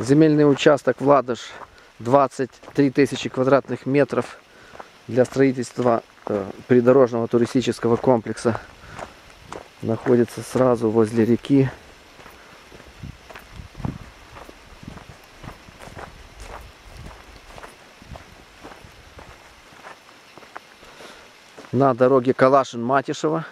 Земельный участок Владыш 23 тысячи квадратных метров для строительства э, придорожного туристического комплекса. Находится сразу возле реки. На дороге Калашин-Матишева.